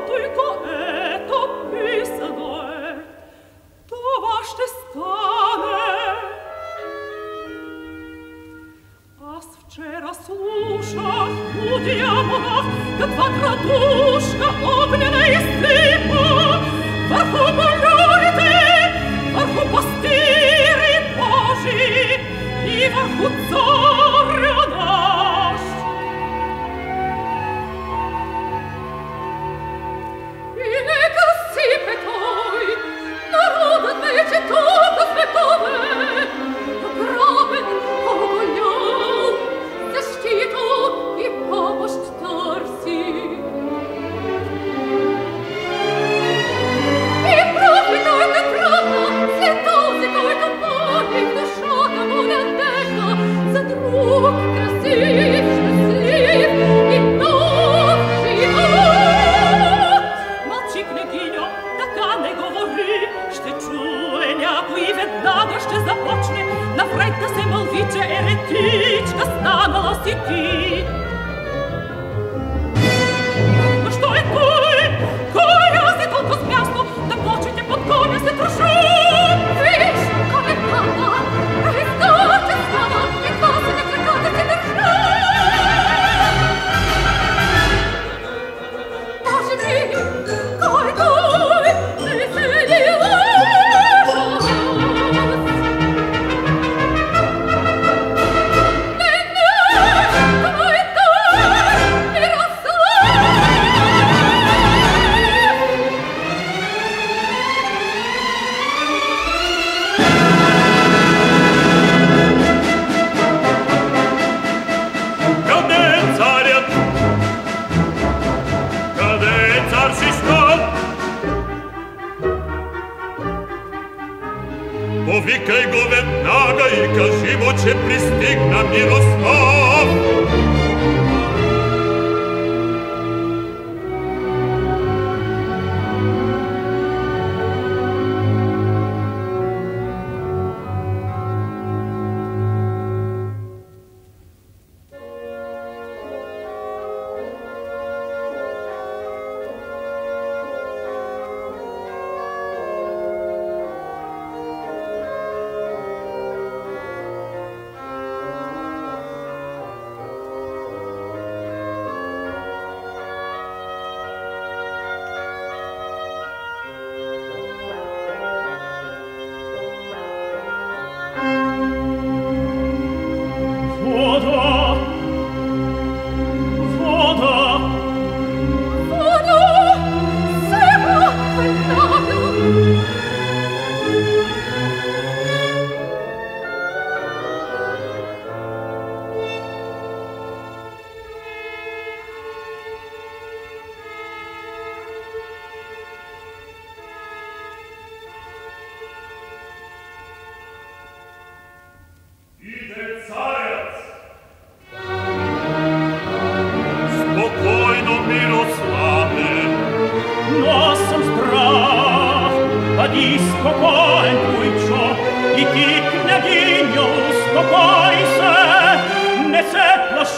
불꽃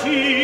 心。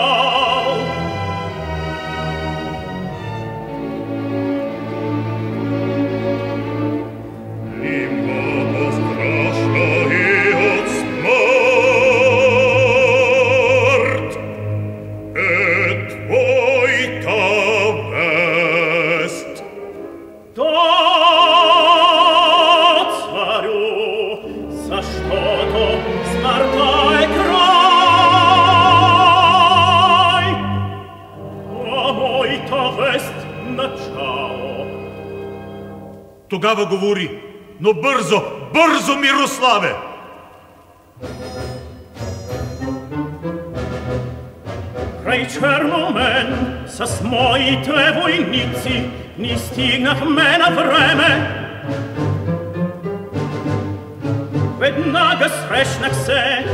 Тогава говори, но бързо, бързо, Мирославе! Край черномен, с моите войници, не стигнахме на време. Веднага срещнах се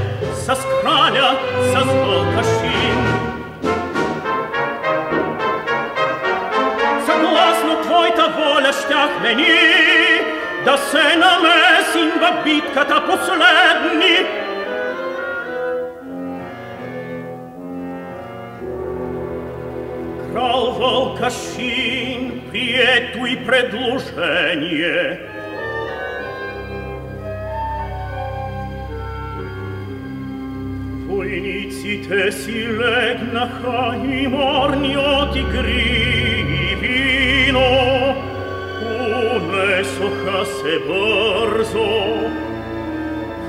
inva bitka ta posledni, Крал волкашин, приетуй предложение. Войниците си легнаха и морни отигри вино, унесоха се бързо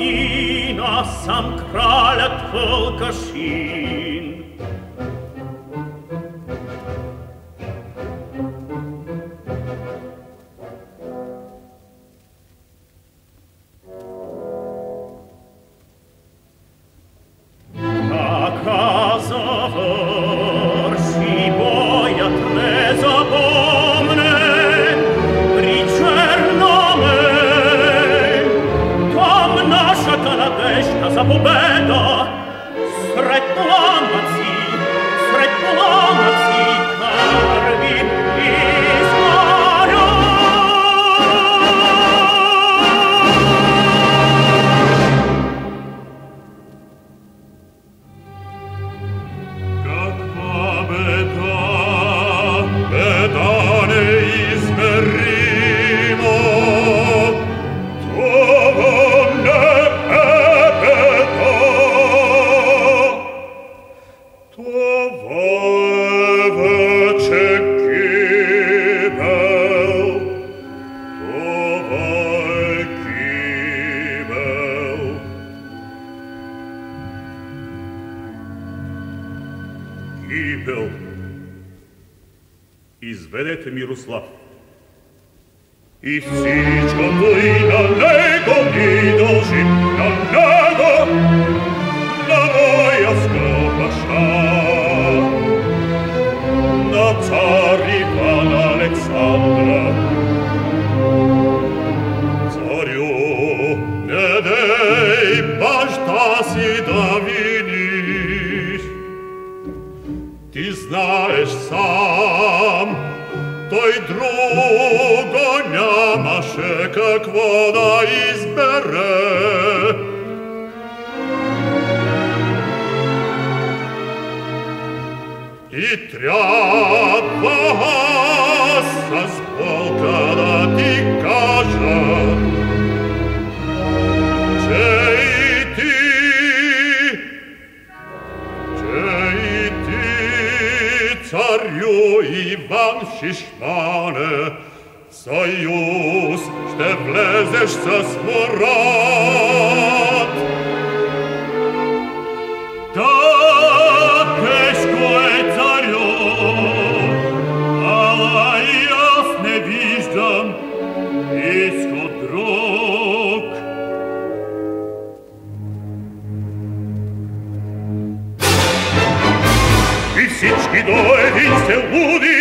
Україна сам краля только шиє. Гибел. Изведете Мирослав. И все bratvi. Шишмане, союз, что влезешь со смурат. Да, тежко е царю, ала яс не виждам, иско друг. И всички доедин се луди, луди!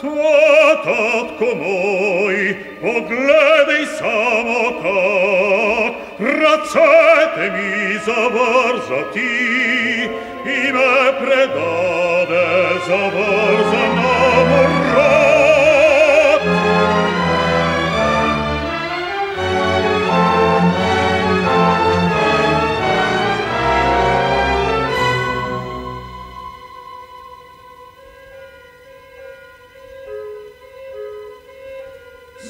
trattatko moj, pogledaj samo tak, racete mi za varza ti, zavarzati, ime predade zavarzam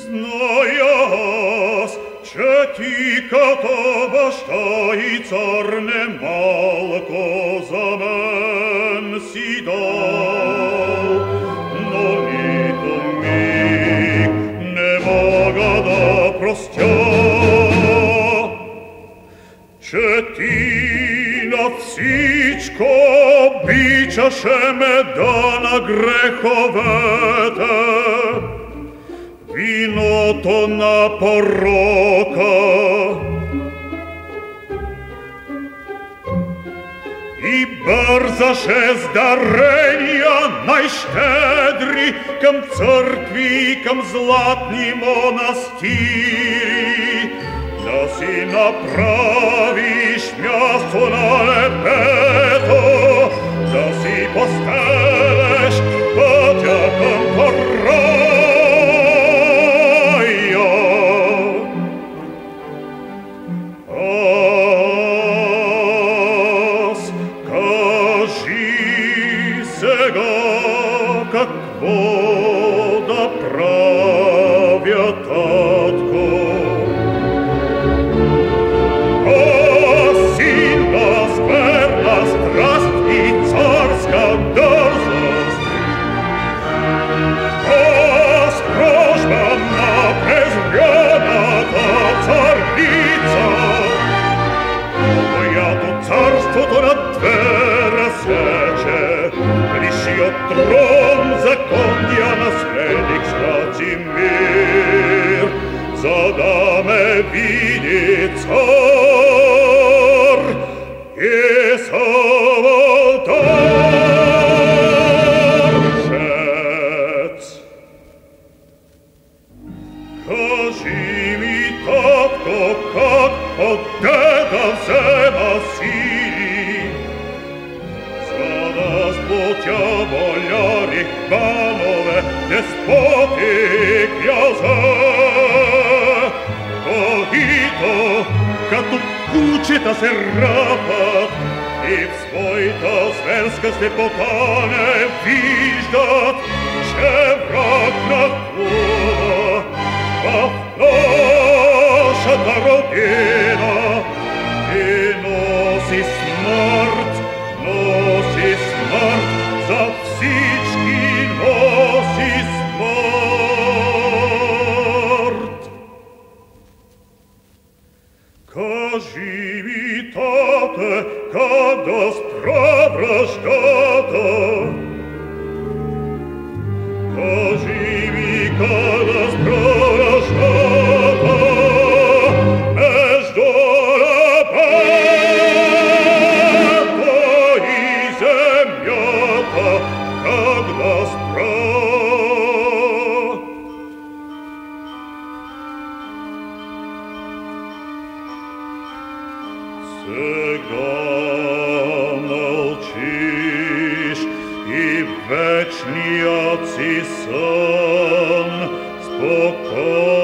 Зная аз, че ти като баща и цар не малко за мен си дал, но нито миг не мога да простя, че ти на всичко обичаше ме да на греховете, виното на порока. И бързаше с дарения най-щедри към църкви, към златни монастири, да си направиш място на небето, да си постелеш пътя какво да които като кучета се рапат и в своята зверска слепота не виждат, че враг нахлува в нашата родина Oh.